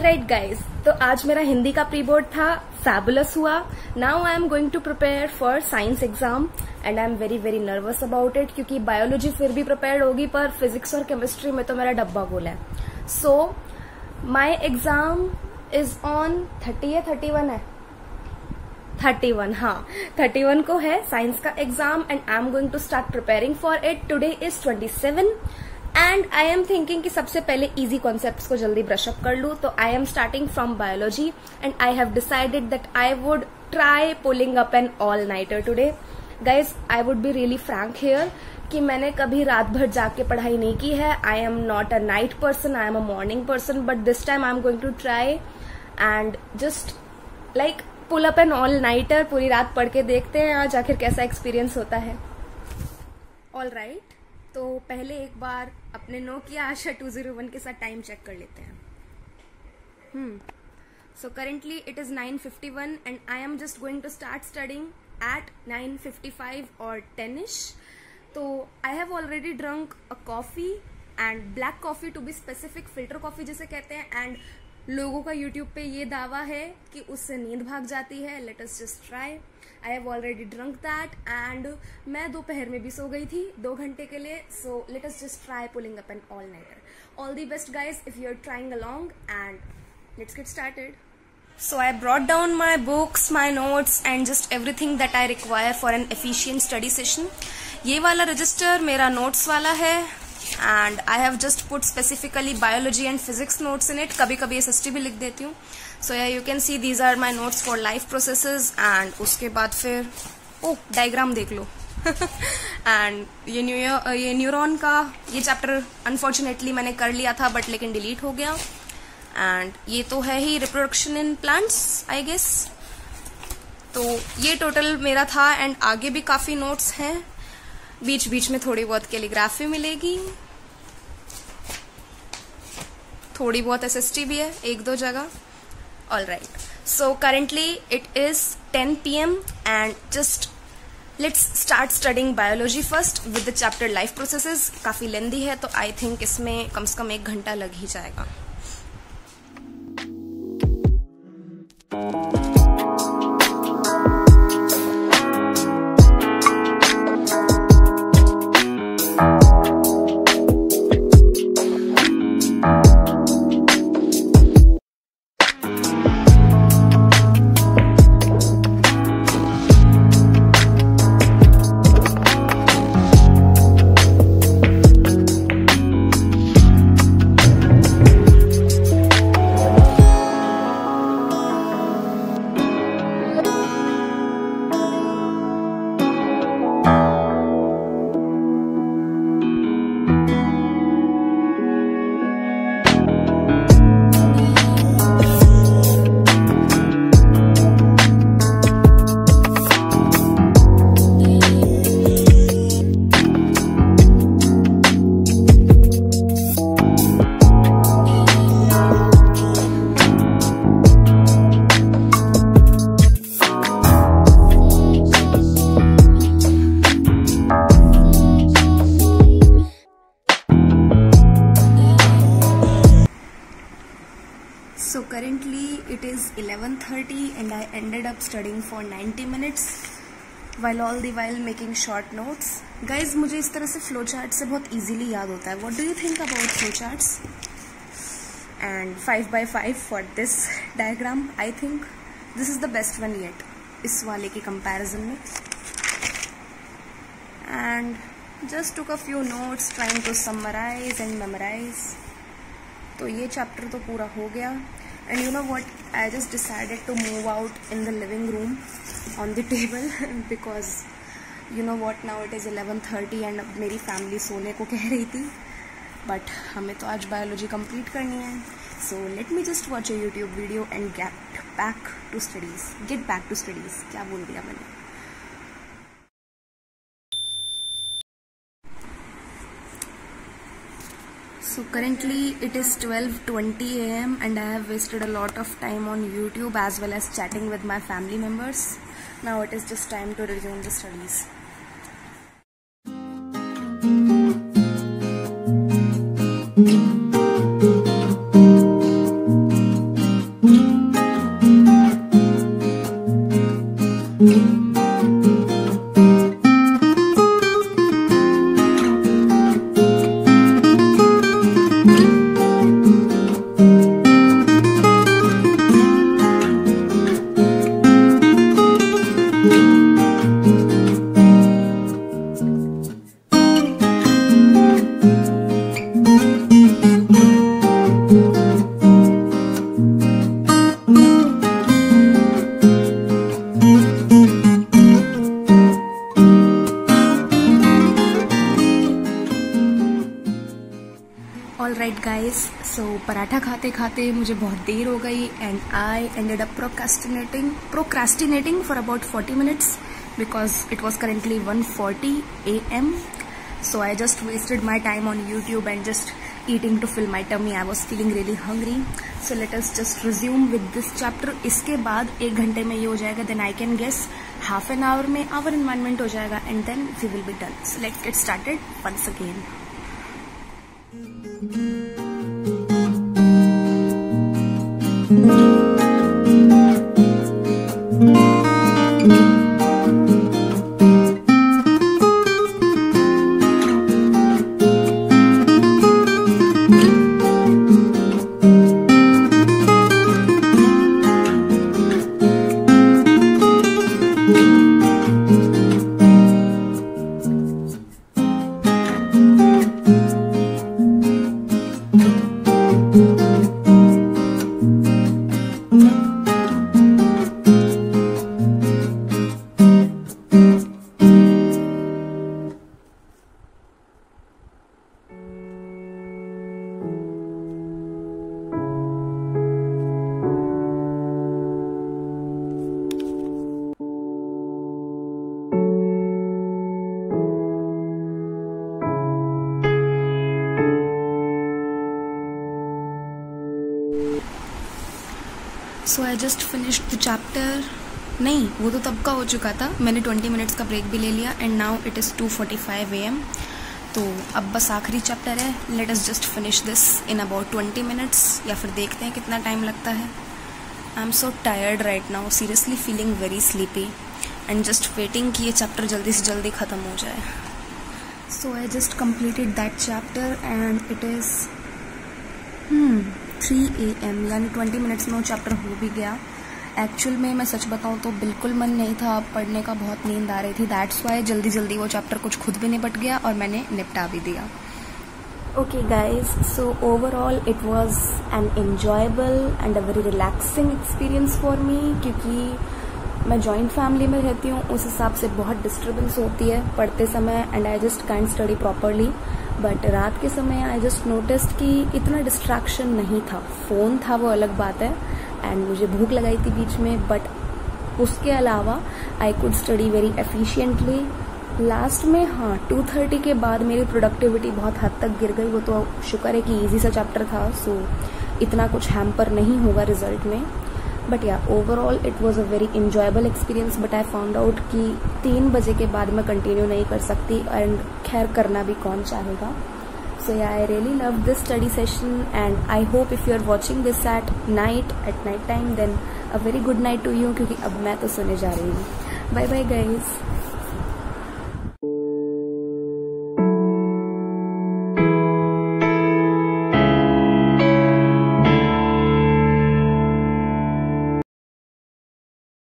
Right guys तो आज मेरा हिंदी का प्री बोर्ड था। फैबुलस हुआ। Now I am going to prepare for science exam and I am very very nervous about it क्योंकि biology फिर भी प्रिपेयर होगी, पर फिजिक्स और केमिस्ट्री में तो मेरा डब्बा गोल है। So my exam is on thirty है थर्टी वन है। थर्टी वन हाँ। थर्टी वन को है साइंस का exam and I am going to start preparing for it today is twenty seven and I am thinking कि सबसे पहले easy concept को जल्दी ब्रशअप कर लू। तो I am starting from biology and I have decided that I would try pulling up an all nighter today guys I would be really frank here कि मैंने कभी रात भर जाके पढ़ाई नहीं की है। I am not a night person I am a morning person but this time I am going to try and just like pull up an all nighter पूरी रात पढ़ के देखते हैं आज आखिर कैसा एक्सपीरियंस होता है। All right. तो पहले एक बार अपने Nokia Asha two zero one के साथ टाइम चेक कर लेते हैं। हम्म। So currently it is nine fifty one and I am just going to start studying at nine fifty five और टेनिश तो I have already drunk a coffee and black coffee to be specific filter coffee जिसे कहते हैं and लोगों का YouTube पे ये दावा है कि उससे नींद भाग जाती है। Let us just try I have already drunk that and मैं दोपहर में भी सो गई थी दो घंटे के लिए सो let us just try pulling up an all nighter all the best guys if you are trying along and let's get started So I brought down my books, my notes and just everything that I require for an efficient study session. ये वाला register मेरा notes वाला है। And I have just put specifically biology and physics notes in it कभी कभी S भी लिख देती हूँ. सो या you can see these are my notes for life processes and उसके बाद फिर ओ डायग्राम देख लो. एंड ये न्यू ये न्यूरॉन का, ये चैप्टर अनफॉर्चुनेटली मैंने कर लिया था बट लेकिन डिलीट हो गया. एंड ये तो है ही reproduction in plants I guess तो ये टोटल मेरा था एंड आगे भी काफ़ी नोट्स हैं. बीच बीच में थोड़ी बहुत कैलीग्राफी मिलेगी। थोड़ी बहुत एसएसटी भी है, एक दो जगह। All right so currently it is 10 PM and just let's start studying biology first with the chapter life processes काफ़ी लेंदी है तो आई थिंक इसमें कम से कम एक घंटा लग ही जाएगा। 11:30 and I ended up studying for 90 minutes while all the while making short notes. Guys मुझे इस तरह से फ्लो चार्ट से बहुत easily याद होता है What do you think about flow charts? And 5 by 5 for this diagram I think this is the best one yet इस वाले के comparison में and just took a few notes trying to summarize and memorize तो ये chapter तो पूरा हो गया and you know what I just decided to move out in the living room on the table because you know what now it is eleven thirty and मेरी family सोने को कह रही थी बट हमें तो आज बायोलॉजी कंप्लीट करनी है। So let me just watch a YouTube video and get back to studies get back to studies क्या बोल दिया मैंने? So currently it is 12:20 a.m. and I have wasted a lot of time on YouTube as well as chatting with my family members. Now it is just time to resume the studies. Mm -hmm. Guys so paratha खाते खाते मुझे बहुत देर हो गई and I ended up procrastinating procrastinating for about 40 minutes because it was currently 1:40 forty A M so I just wasted my time on YouTube and just eating to fill my tummy I was feeling really hungry so let's just resume with this chapter इसके बाद एक घंटे में ये हो जाएगा then I can guess half an hour में our environment हो जाएगा and then we will be done so let get started once again Thank mm -hmm. Música so I just finish the chapter नहीं, वो तो तब का हो चुका था। मैंने 20 मिनट्स का ब्रेक भी ले लिया and now it is two forty five A M तो अब बस आखिरी चैप्टर है। Let us just finish this in about 20 minutes या फिर देखते हैं कितना टाइम लगता है। I am so tired right now seriously feeling very sleepy and just waiting कि ये चैप्टर जल्दी से जल्दी ख़त्म हो जाए। So I just completed that chapter and it is three A M यानी ट्वेंटी मिनट्स में वो चैप्टर हो भी गया। एक्चुअल में मैं सच बताऊँ तो बिल्कुल मन नहीं था पढ़ने का, बहुत नींद आ रही थी। दैट्स वाई जल्दी जल्दी वो चैप्टर कुछ खुद भी निपट गया और मैंने निपटा भी दिया। Okay guys so overall it was an enjoyable and a very relaxing experience for me क्योंकि मैं जॉइंट फैमिली में रहती हूँ, उस हिसाब से बहुत डिस्टर्बेंस होती है पढ़ते समय and I just can't study properly but रात के समय आई जस्ट नोटिस कि इतना डिस्ट्रैक्शन नहीं था। फ़ोन था, वो अलग बात है। एंड मुझे भूख लगाई थी बीच में बट उसके अलावा I could study very efficiently last में हाँ टू थर्टी के बाद मेरी प्रोडक्टिविटी बहुत हद तक गिर गई। वो तो शुक्र है कि इजी सा चैप्टर था सो इतना कुछ हैम्पर नहीं होगा रिज़ल्ट में। बट या overall it was a very enjoyable experience but I found out कि तीन बजे के बाद मैं कंटिन्यू नहीं कर सकती एंड खैर, करना भी कौन चाहेगा? सो या I really love this study session and I hope if you are watching this at night at night time then a very good night to you क्योंकि अब मैं तो सुने जा रही हूँ। Bye bye guys